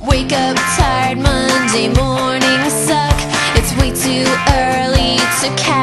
Wake up tired, Monday morning suck. It's way too early to catch